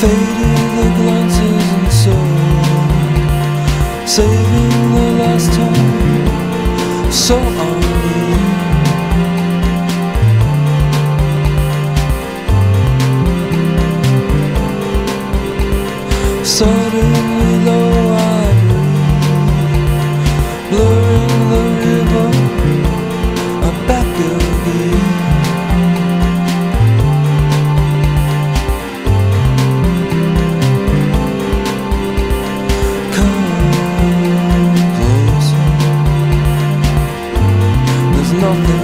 Fading the glances and so Saving the last time. So on Suddenly open